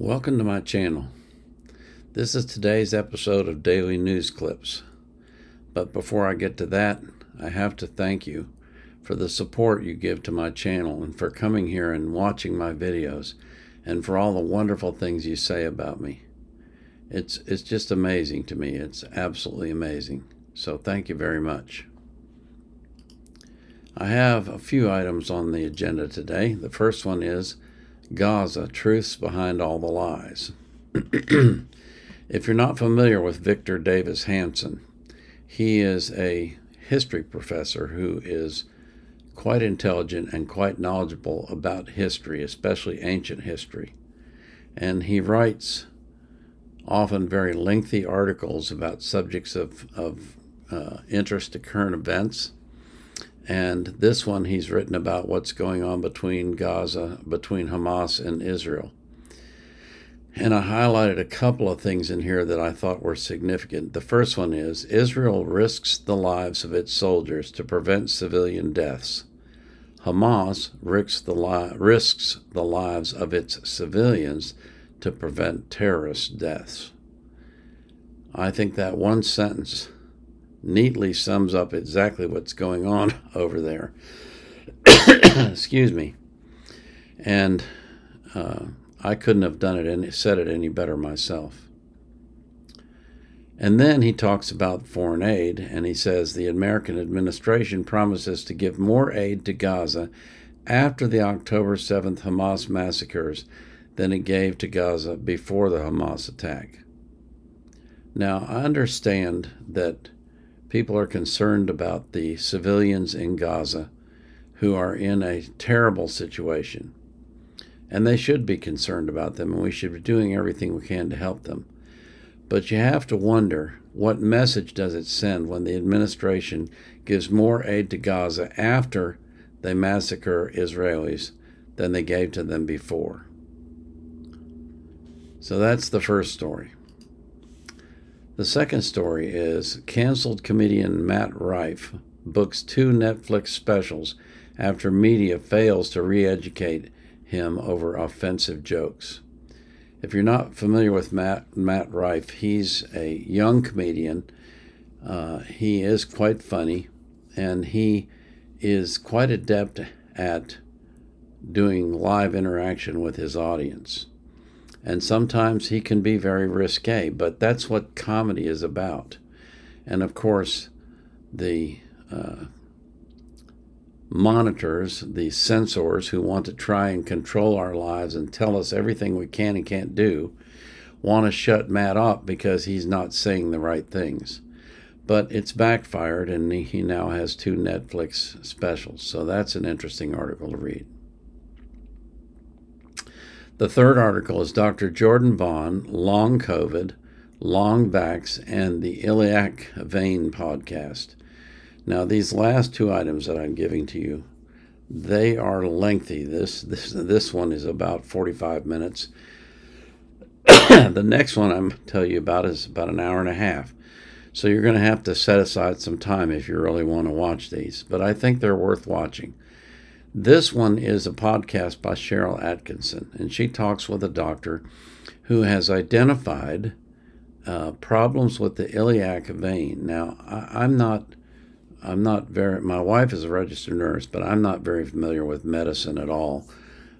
Welcome to my channel. This is today's episode of Daily News Clips. But before I get to that, I have to thank you for the support you give to my channel and for coming here and watching my videos and for all the wonderful things you say about me. It's it's just amazing to me. It's absolutely amazing. So thank you very much. I have a few items on the agenda today. The first one is Gaza Truths Behind All the Lies. if you're not familiar with Victor Davis Hanson, he is a history professor who is quite intelligent and quite knowledgeable about history, especially ancient history. And he writes often very lengthy articles about subjects of, of uh, interest to current events and this one, he's written about what's going on between Gaza, between Hamas and Israel. And I highlighted a couple of things in here that I thought were significant. The first one is Israel risks the lives of its soldiers to prevent civilian deaths. Hamas risks the, li- risks the lives of its civilians to prevent terrorist deaths. I think that one sentence neatly sums up exactly what's going on over there. Excuse me. And uh, I couldn't have done it and said it any better myself. And then he talks about foreign aid, and he says the American administration promises to give more aid to Gaza after the October 7th Hamas massacres than it gave to Gaza before the Hamas attack. Now, I understand that People are concerned about the civilians in Gaza who are in a terrible situation. And they should be concerned about them, and we should be doing everything we can to help them. But you have to wonder what message does it send when the administration gives more aid to Gaza after they massacre Israelis than they gave to them before? So that's the first story. The second story is canceled comedian Matt Rife books two Netflix specials after media fails to re educate him over offensive jokes. If you're not familiar with Matt, Matt Rife, he's a young comedian. Uh, he is quite funny, and he is quite adept at doing live interaction with his audience and sometimes he can be very risque, but that's what comedy is about. And of course, the uh, monitors, the censors who want to try and control our lives and tell us everything we can and can't do, want to shut Matt up because he's not saying the right things. But it's backfired, and he now has two Netflix specials. So that's an interesting article to read. The third article is Dr. Jordan Vaughn, Long COVID, Long Vax, and the Iliac Vein podcast. Now, these last two items that I'm giving to you, they are lengthy. This this this one is about 45 minutes. the next one I'm tell you about is about an hour and a half. So you're going to have to set aside some time if you really want to watch these. But I think they're worth watching. This one is a podcast by Sharyl Attkisson, and she talks with a doctor who has identified uh, problems with the iliac vein. Now, I, am not, I'm not very. My wife is a registered nurse, but I'm not very familiar with medicine at all.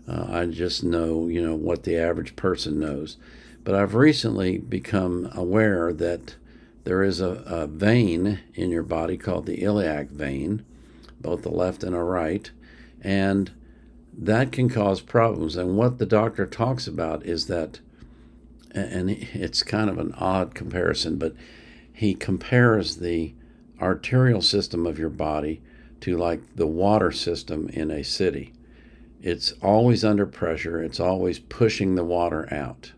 Uh, I just know, you know, what the average person knows. But I've recently become aware that there is a, a vein in your body called the iliac vein, both the left and a right and that can cause problems. And what the doctor talks about is that, and it's kind of an odd comparison, but he compares the arterial system of your body to like the water system in a city. It's always under pressure, it's always pushing the water out.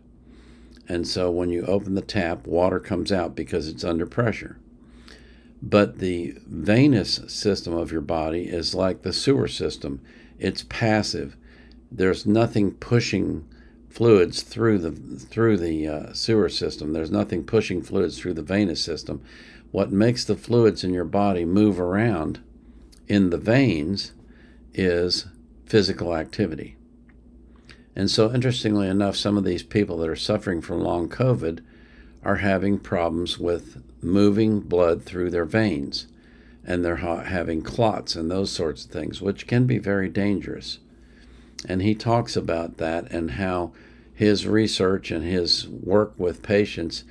And so when you open the tap, water comes out because it's under pressure. But the venous system of your body is like the sewer system. It's passive. There's nothing pushing fluids through the through the uh, sewer system. There's nothing pushing fluids through the venous system. What makes the fluids in your body move around in the veins is physical activity. And so, interestingly enough, some of these people that are suffering from long COVID are having problems with moving blood through their veins and they're ha- having clots and those sorts of things, which can be very dangerous. And he talks about that and how his research and his work with patients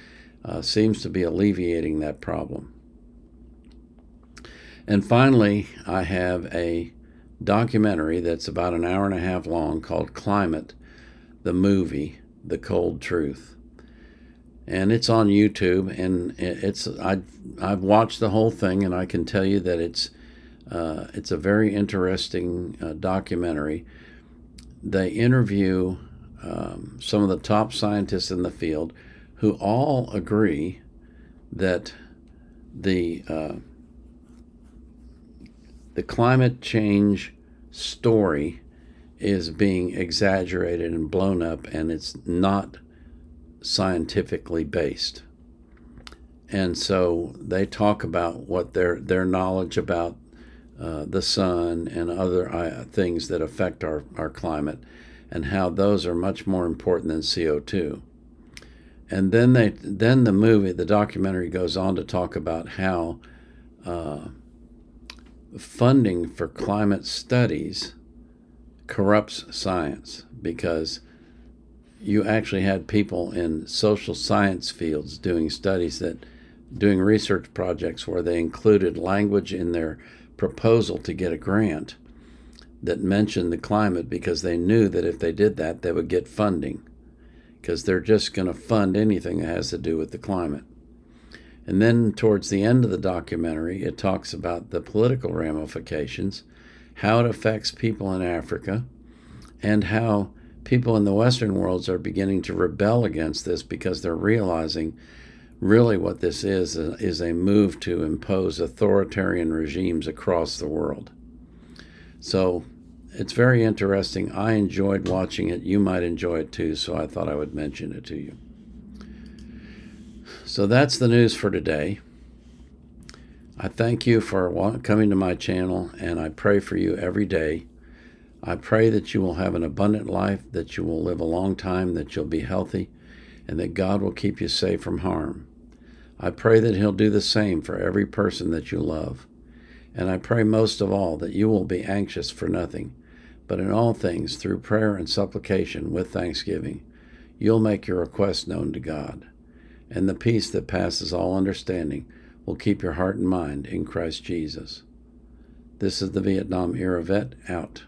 uh, seems to be alleviating that problem. And finally, I have a documentary that's about an hour and a half long called Climate, the movie, The Cold Truth. And it's on YouTube, and it's I I've watched the whole thing, and I can tell you that it's uh, it's a very interesting uh, documentary. They interview um, some of the top scientists in the field, who all agree that the uh, the climate change story is being exaggerated and blown up, and it's not scientifically based. And so they talk about what their their knowledge about uh, the sun and other uh, things that affect our, our climate, and how those are much more important than CO2. And then they then the movie, the documentary goes on to talk about how uh, funding for climate studies corrupts science because you actually had people in social science fields doing studies that doing research projects where they included language in their proposal to get a grant that mentioned the climate because they knew that if they did that they would get funding. Because they're just going to fund anything that has to do with the climate. And then towards the end of the documentary, it talks about the political ramifications, how it affects people in Africa, and how people in the Western worlds are beginning to rebel against this because they're realizing really what this is uh, is a move to impose authoritarian regimes across the world. So it's very interesting. I enjoyed watching it. You might enjoy it too, so I thought I would mention it to you. So that's the news for today. I thank you for coming to my channel, and I pray for you every day. I pray that you will have an abundant life, that you will live a long time, that you'll be healthy, and that God will keep you safe from harm. I pray that He'll do the same for every person that you love. And I pray most of all that you will be anxious for nothing, but in all things, through prayer and supplication with thanksgiving, you'll make your requests known to God and the peace that passes all understanding will keep your heart and mind in Christ Jesus. This is the Vietnam Era Vet out.